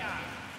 Yeah.